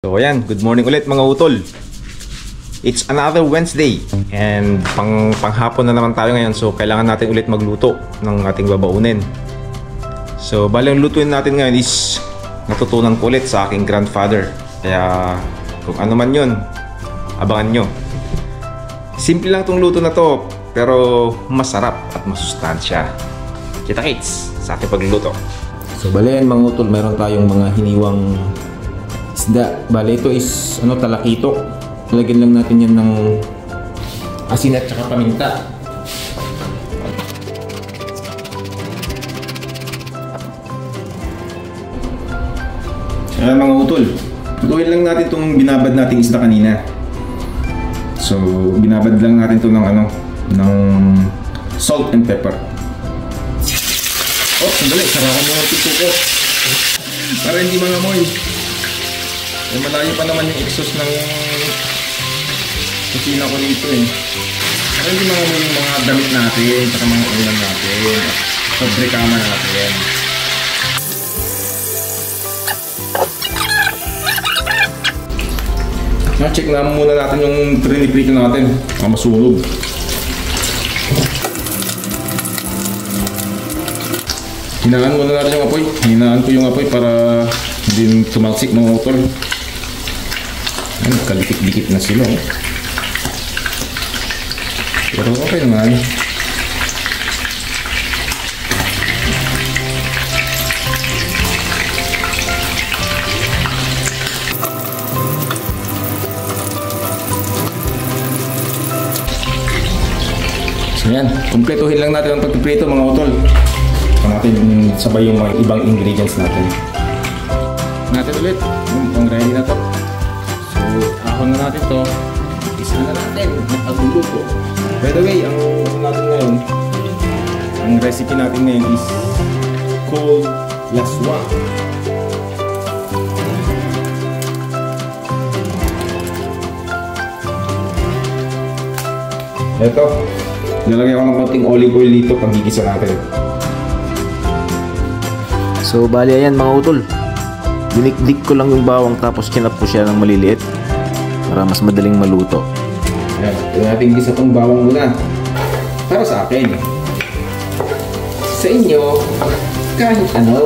So ayan, good morning ulit mga utol. It's another Wednesday and pang panghapon na naman tayo ngayon so kailangan natin ulit magluto ng ating babaunin. So bali ang lutuin natin ngayon is natutunan ko ulit sa aking grandfather. Kaya kung ano man yun, abangan nyo. Simple lang tong luto na to pero masarap at masustansya. Kita kits sa ating pagluluto. So bali yan mga utol, meron tayong mga hiniwang isda. Bale, ito is ano, talakitok. Lagyan lang natin yan ng asin at saka paminta. Ayan mga utol. Lutuin lang natin itong binabad nating isda kanina. So, binabad lang natin ito ng ano, ng salt and pepper. Oh, sandali. Sarakan mo ang pinto ko. Para hindi mangamoy. Eh, malayo pa naman yung exhaust ng kusina ko dito eh. Pero hindi mga mga damit natin, saka mga ulam natin, sobre natin. Na-check na muna natin yung triniprito natin, mga masunog. Hinaan muna natin yung apoy. Hinaan ko yung apoy para hindi tumalsik ng motor. Ano, kalikit-likit na sila. Oh. Pero okay naman. So yan, kumpletuhin lang natin ang pagpiprito mga utol. Saka natin sabay yung mga ibang ingredients natin. Natin ulit, yung ready na to. Na natin to. Isa na natin ang pagluluto. By the way, ang natin ngayon, ang recipe natin ngayon is cold laswa. Ito, nilagay ko ng konting olive oil dito pag natin. So bali ayan mga utol. Dinikdik ko lang yung bawang tapos kinap ko siya ng maliliit para mas madaling maluto. Ayan, ito natin gisa tong bawang muna. Para sa akin. Sa inyo, kahit ano.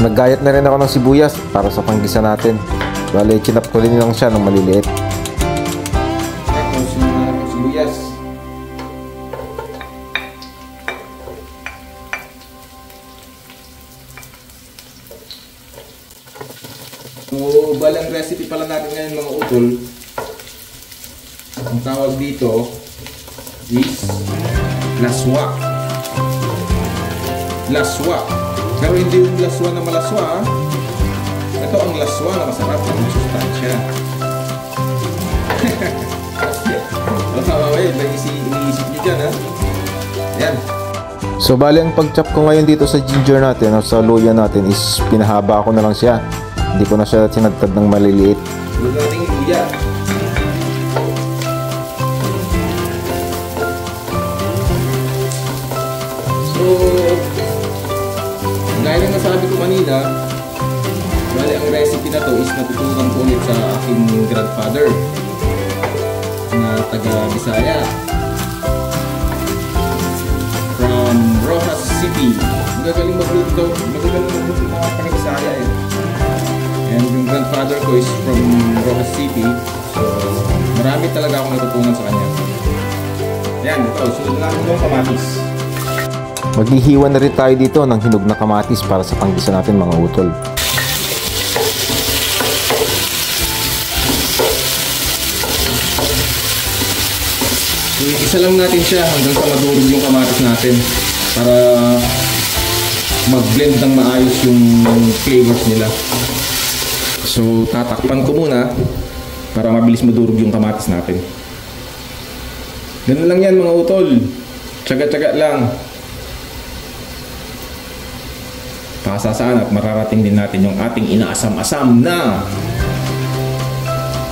Naggayat na rin ako ng sibuyas para sa panggisa natin. Bali, kinap ko rin lang siya ng maliliit. Balang recipe pala natin ngayon mga utol. Ang tawag dito is laswa. Laswa. Pero hindi yung laswa na malaswa. Ito ang laswa na masarap na may sustansya. Mamaya, may isi iniisip nyo dyan ha. Yan. So bali ang pag-chop ko ngayon dito sa ginger natin o sa luya natin is pinahaba ko na lang siya. Hindi ko na siya tinagtad ng maliliit. Huwag natin iluya. So, gaya ng nasabi ko kanina, bali ang recipe na to is natutunan ko ulit sa aking grandfather na taga Bisaya from Rojas City. Magagaling magluto, magagaling magluto mga taga Bisaya eh. And yung grandfather ko is from Rojas City. So, marami talaga akong natutunan sa kanya. Yan, ito. Sunod natin yung kamatis. Maghihiwa na rin tayo dito ng hinog na kamatis para sa panggisa natin mga utol. So, isa lang natin siya hanggang sa madurog yung kamatis natin para mag-blend ng maayos yung flavors nila. So, tatakpan ko muna para mabilis madurog yung kamatis natin. Ganun lang yan mga utol. Tsaga-tsaga lang. Pakasasaan at mararating din natin yung ating inaasam-asam na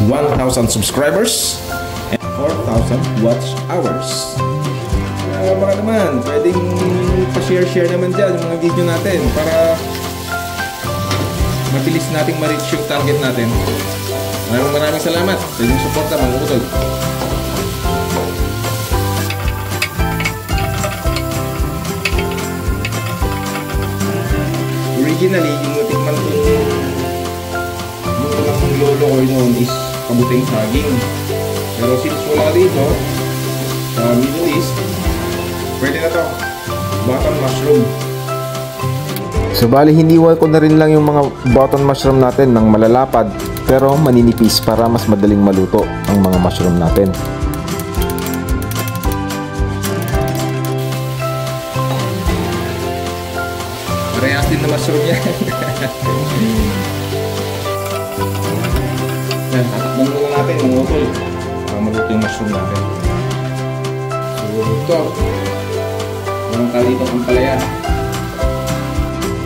1,000 subscribers 4,000 watch hours. Kaya baka naman, pwedeng pa-share-share naman dyan yung mga video natin para mabilis nating ma-reach yung target natin. Maraming maraming salamat sa inyong suporta mga utol. Originally, yung tikman ko yung ng lolo ko noon is kabuting saging. Pero since wala dito, sa Middle East, pwede na to. Button mushroom. So bali hiniwa ko na rin lang yung mga button mushroom natin ng malalapad pero maninipis para mas madaling maluto ang mga mushroom natin. Parehas din na mushroom yan. Yan, tatakpan muna natin mga utol. Para maluto yung mushroom natin. So, ito. Meron tayo dito ang palaya.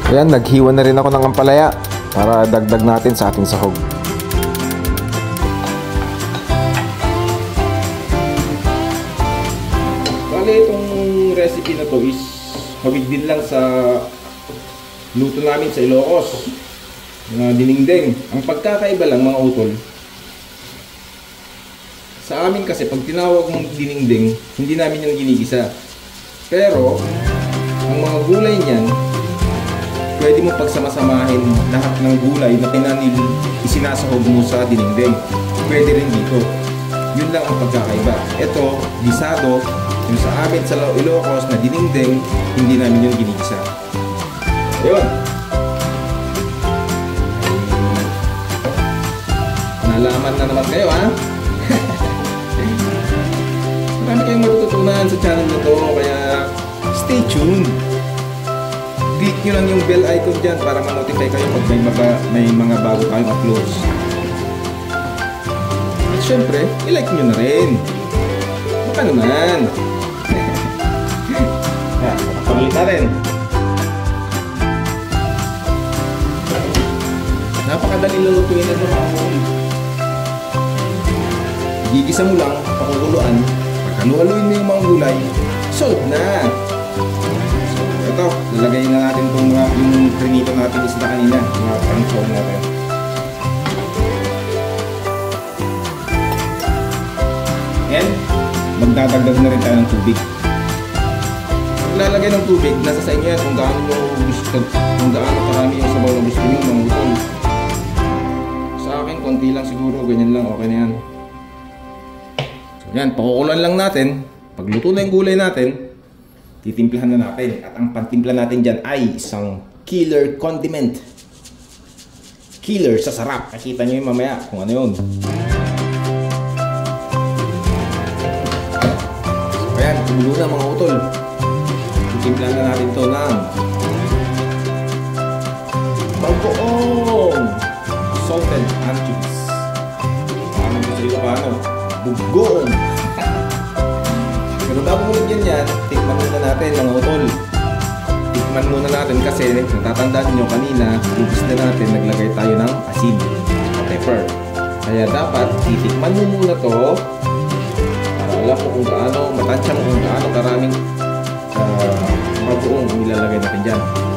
Ayan, naghiwa na rin ako ng ampalaya para dagdag natin sa ating sahog. Bale, itong recipe na to is hawig din lang sa luto namin sa Ilocos. Mga diningding. Ang pagkakaiba lang mga utol, sa amin kasi pag tinawag mong diningding, hindi namin yung ginigisa. Pero, ang mga gulay niyan, pwede mo pagsamasamahin lahat ng gulay na pinanil isinasahog mo sa dinengdeng. Pwede rin dito. Yun lang ang pagkakaiba. Ito, disado, yung sa amin sa Ilocos na dinengdeng, hindi namin yung ginigisa. Ayun. Nalaman na naman kayo ha? Marami kayong matututunan sa channel na to, kaya stay tuned click nyo lang yung bell icon dyan para ma-notify kayo pag may mga, may mga bago kayong uploads. At syempre, i-like nyo na rin. Baka naman. yeah, papalit natin. Napakadali lulutuin na ito kung. Gigisa mo lang, pakukuluan, pagkaluhaluin mo yung mga gulay, solve na! Ito, lalagay na natin itong mga yung prinito natin isda kanina, mga pang natin. And, magdadagdag na rin tayo ng tubig. Paglalagay ng tubig, nasa sa inyo yan kung gaano nyo gusto, kung gaano karami yung sabaw na gusto nyo mga utol. Sa akin, konti lang siguro, ganyan lang, okay na yan. So yan, pakukulan lang natin. Pagluto na yung gulay natin, titimplahan na natin. At ang pantimpla natin dyan ay isang killer condiment. Killer sa sarap. Nakita nyo yung mamaya kung ano yun. So ayan, kumulo na mga utol. Titimplahan na natin to ng bagoong salted anchovies. Paano gusto nyo paano? Bugoong. Bago mo lagyan yan, tikman muna natin mga utol. Tikman muna natin kasi natatandaan nyo kanina, ubus na natin, naglagay tayo ng asin at pepper. Kaya dapat titikman mo muna to para alam mo kung gaano, matansya mo kung gaano karaming uh, bagoong ang ilalagay natin dyan.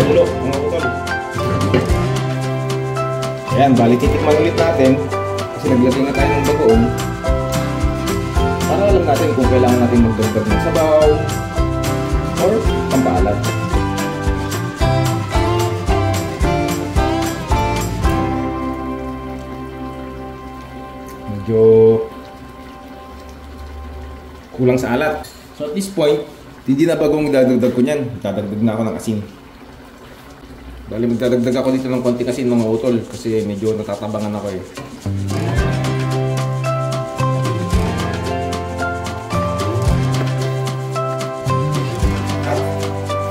Pagulo, mga utol. Ayan, bali titikman ulit natin kasi naglagay na tayo ng bagoong para alam natin kung kailangan natin magdagdag ng sabaw or pampaalat. medyo kulang sa alat. So at this point, hindi na bagong dadagdag ko niyan. Dadagdag na ako ng asin. Bali magdadagdag ako dito ng konti asin mga utol kasi medyo natatabangan ako eh. At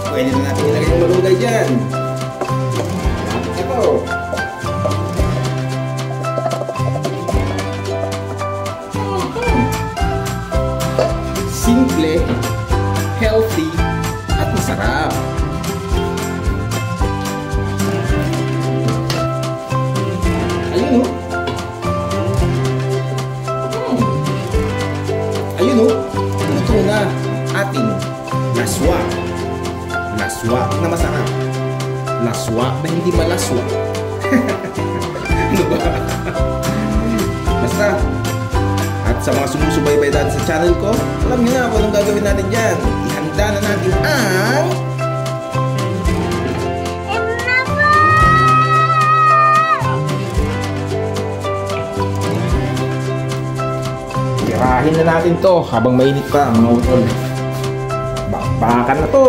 pwede na natin ilagay yung malunggay dyan. At sa mga sumusubaybay dati sa channel ko, alam niyo na kung anong gagawin natin dyan. Ihanda na natin ang... Tirahin na natin to habang mainit pa mga utol. Bakbakan na to!